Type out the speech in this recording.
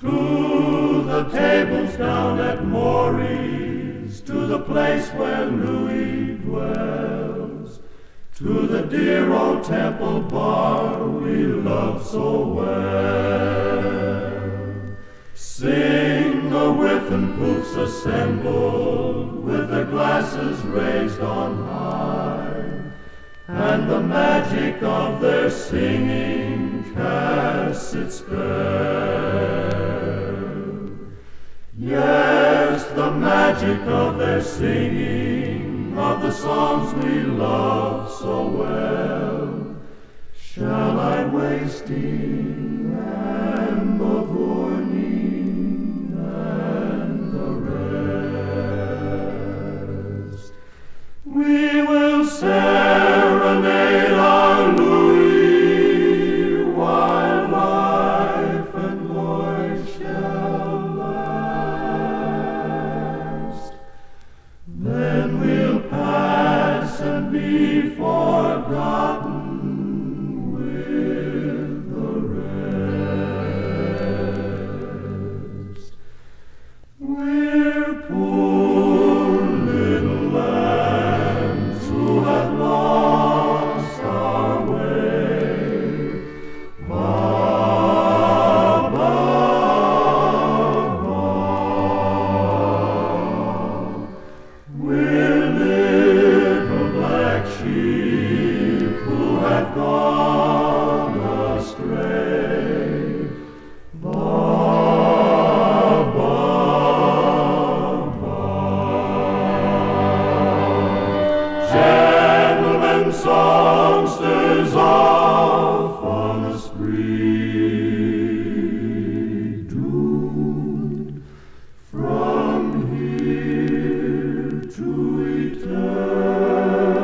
To the tables down at Mory's, to the place where Louie dwells, to the dear old temple bar we love so well. Sing the Whiffenpoofs assembled with their glasses raised on high, and the magic of their singing casts its spell. magic of their singing of the songs we love so well. Shall I waste them the Mavourneen and the rest? We will say. We're poor. songsters off on the spree. Doomed from here to eternity.